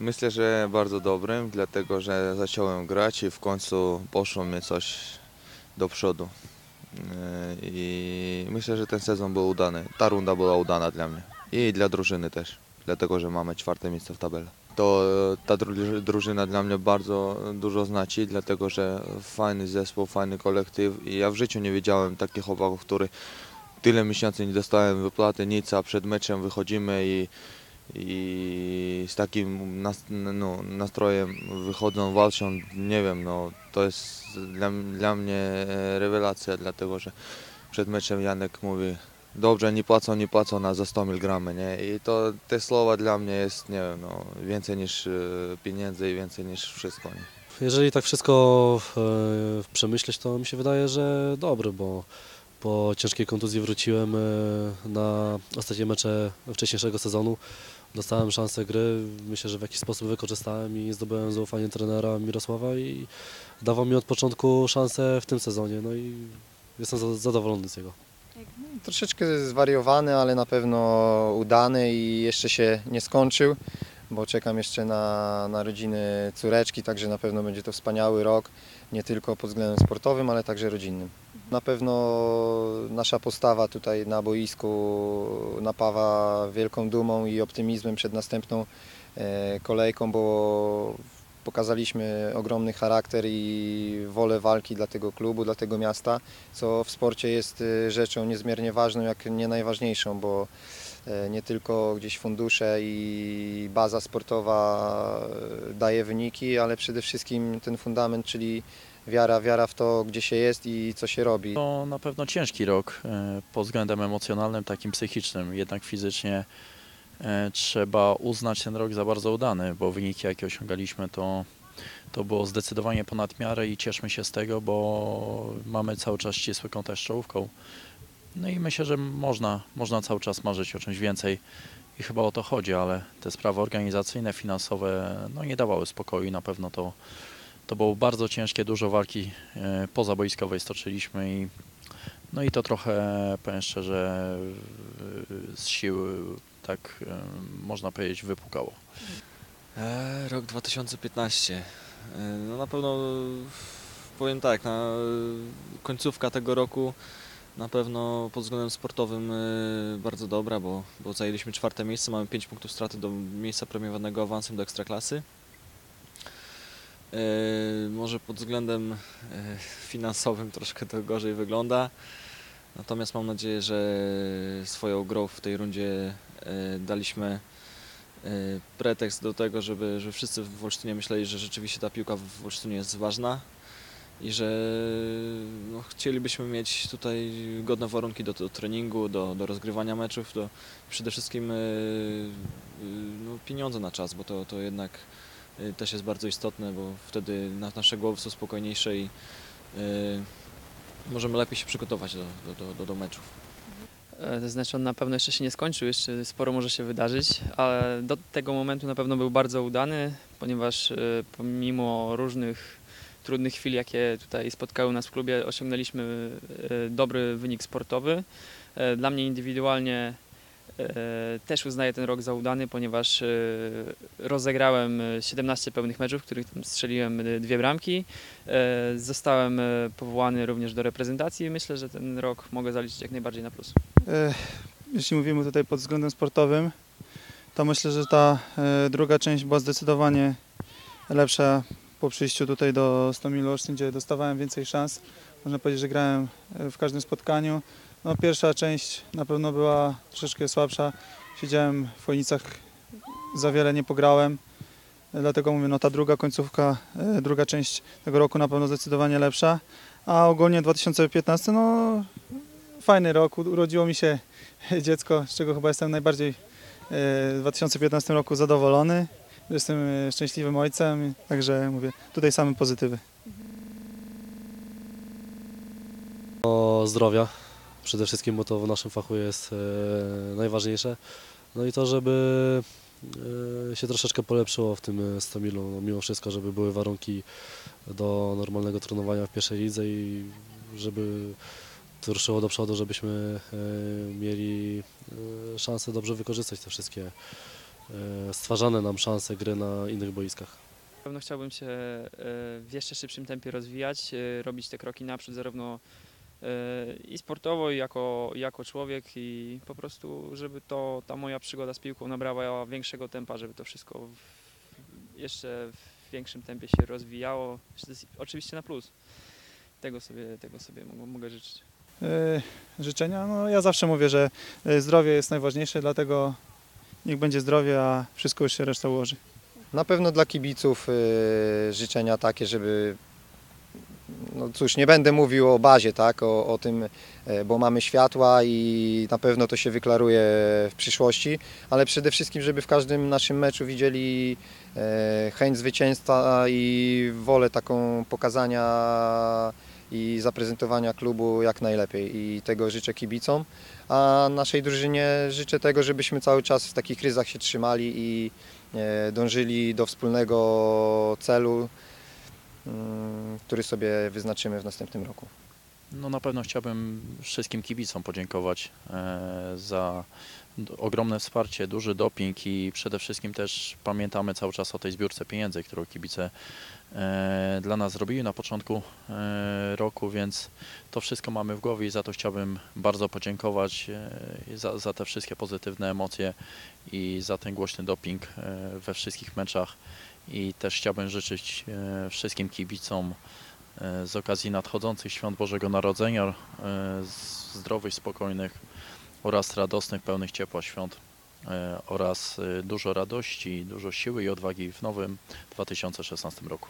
Myślę, że bardzo dobrym, dlatego że zacząłem grać i w końcu poszło mi coś do przodu. Yy, I myślę, że ten sezon był udany. Ta runda była udana dla mnie i dla drużyny też, dlatego że mamy czwarte miejsce w tabeli. To e, ta dru- drużyna dla mnie bardzo dużo znaczy, dlatego że fajny zespół, fajny kolektyw i ja w życiu nie widziałem takich chłopaków, którzy tyle miesięcy nie dostałem wypłaty, nic, a przed meczem wychodzimy i i z takim no, nastrojem wychodzą, walczą, nie wiem, no to jest dla, dla mnie e, rewelacja, dlatego że przed meczem Janek mówi dobrze, nie płacą, nie płacą, na za 100 mil gramy, nie? I to te słowa dla mnie jest, nie wiem, no, więcej niż e, pieniędzy i więcej niż wszystko, nie? Jeżeli tak wszystko e, przemyśleć, to mi się wydaje, że dobry, bo po ciężkiej kontuzji wróciłem e, na ostatnie mecze wcześniejszego sezonu. Dostałem szansę gry, myślę, że w jakiś sposób wykorzystałem i zdobyłem zaufanie trenera Mirosława i dawał mi od początku szansę w tym sezonie. No i jestem za- zadowolony z jego. Troszeczkę zwariowany, ale na pewno udany i jeszcze się nie skończył, bo czekam jeszcze na, na rodziny córeczki, także na pewno będzie to wspaniały rok, nie tylko pod względem sportowym, ale także rodzinnym. Na pewno nasza postawa tutaj na boisku napawa wielką dumą i optymizmem przed następną e, kolejką, bo pokazaliśmy ogromny charakter i wolę walki dla tego klubu, dla tego miasta co w sporcie jest y, rzeczą niezmiernie ważną, jak nie najważniejszą, bo e, nie tylko gdzieś fundusze i baza sportowa e, daje wyniki, ale przede wszystkim ten fundament, czyli wiara, wiara w to, gdzie się jest i co się robi. To na pewno ciężki rok e, pod względem emocjonalnym, takim psychicznym. Jednak fizycznie e, trzeba uznać ten rok za bardzo udany, bo wyniki jakie osiągaliśmy to, to było zdecydowanie ponad miarę i cieszmy się z tego, bo mamy cały czas ścisły kontakt z czołówką. No i myślę, że można, można cały czas marzyć o czymś więcej i chyba o to chodzi, ale te sprawy organizacyjne, finansowe no nie dawały spokoju i na pewno to, to było bardzo ciężkie, dużo walki e, pozaboiskowej stoczyliśmy i no i to trochę, powiem szczerze, z siły tak e, można powiedzieć wypukało. E, rok 2015. E, no na pewno powiem tak, na końcówka tego roku na pewno pod względem sportowym bardzo dobra, bo, bo zajęliśmy czwarte miejsce, mamy 5 punktów straty do miejsca premiowanego awansem do ekstraklasy. E, może pod względem e, finansowym troszkę to gorzej wygląda. Natomiast mam nadzieję, że swoją grą w tej rundzie e, daliśmy pretekst do tego, żeby, żeby wszyscy w Olsztynie myśleli, że rzeczywiście ta piłka w Olsztynie jest ważna i że no, chcielibyśmy mieć tutaj godne warunki do, do treningu, do, do rozgrywania meczów, do przede wszystkim no, pieniądze na czas, bo to, to jednak też jest bardzo istotne, bo wtedy na, nasze głowy są spokojniejsze i e, możemy lepiej się przygotować do, do, do, do, meczów. E, To znaczy on na pewno jeszcze się nie skończył, jeszcze sporo może się wydarzyć, ale do tego momentu na pewno był bardzo udany, ponieważ e, pomimo różnych trudnych chwil, jakie tutaj spotkały nas w klubie, osiągnęliśmy dobry wynik sportowy. E, Dla mnie indywidualnie też uznaję ten rok za udany, ponieważ e, rozegrałem e, 17 pełnych meczów, w których strzeliłem e, dwie bramki. E, Zostałem e, powołany również do reprezentacji i myślę, że ten rok mogę zaliczyć jak najbardziej na plus. E, Jeśli mówimy tutaj pod względem sportowym, to myślę, że ta e, druga część była zdecydowanie lepsza po przyjściu tutaj do Stomilu Olsztyn, gdzie dostawałem więcej szans. Można powiedzieć, że grałem e, w każdym spotkaniu. No, pierwsza część na pewno była troszeczkę słabsza. Siedziałem w Chojnicach, za wiele nie pograłem. Dlatego mówię, no ta druga końcówka, e, druga część tego roku na pewno zdecydowanie lepsza. A ogólnie 2015, no fajny rok. Urodziło mi się dziecko, z czego chyba jestem najbardziej e, w 2015 roku zadowolony. Jestem e, szczęśliwym ojcem, także mówię, tutaj same pozytywy. O zdrowia przede wszystkim, bo to w naszym fachu jest e, najważniejsze. No i to, żeby e, się troszeczkę polepszyło w tym e, Stomilu, no, mimo wszystko, żeby były warunki do normalnego trenowania w pierwszej lidze i żeby to ruszyło do przodu, żebyśmy e, mieli e, szansę dobrze wykorzystać te wszystkie e, stwarzane nam szanse gry na innych boiskach. Pewno chciałbym się e, w jeszcze szybszym tempie rozwijać, e, robić te kroki naprzód zarówno e, i sportowo, i jako, jako człowiek i po prostu, żeby to, ta moja przygoda z piłką nabrała większego tempa, żeby to wszystko w, jeszcze w większym tempie się rozwijało, oczywiście na plus. Tego sobie, tego sobie mogę, mogę życzyć. E, Życzenia? No ja zawsze mówię, że e, zdrowie jest najważniejsze, dlatego niech będzie zdrowie, a wszystko już się reszta ułoży. Na pewno dla kibiców y, życzenia takie, żeby no cóż, nie będę mówił o bazie, tak, o, o tym, e, bo mamy światła i na pewno to się wyklaruje w przyszłości, ale przede wszystkim, żeby w każdym naszym meczu widzieli e, chęć zwycięstwa i wolę taką pokazania i zaprezentowania klubu jak najlepiej. I tego życzę kibicom, a naszej drużynie życzę tego, żebyśmy cały czas w takich kryzach się trzymali i e, dążyli do wspólnego celu, który sobie wyznaczymy w następnym roku. No na pewno chciałbym wszystkim kibicom podziękować e, za ogromne wsparcie, duży doping i przede wszystkim też pamiętamy cały czas o tej zbiórce pieniędzy, którą kibice e, dla nas zrobili na początku e, roku, więc to wszystko mamy w głowie i za to chciałbym bardzo podziękować za, za te wszystkie pozytywne emocje i za ten głośny doping we wszystkich meczach i też chciałbym życzyć e, wszystkim kibicom e, z okazji nadchodzących świąt Bożego Narodzenia, e, zdrowych, spokojnych oraz radosnych, pełnych ciepła świąt oraz dużo radości, dużo siły i odwagi w nowym 2016 roku.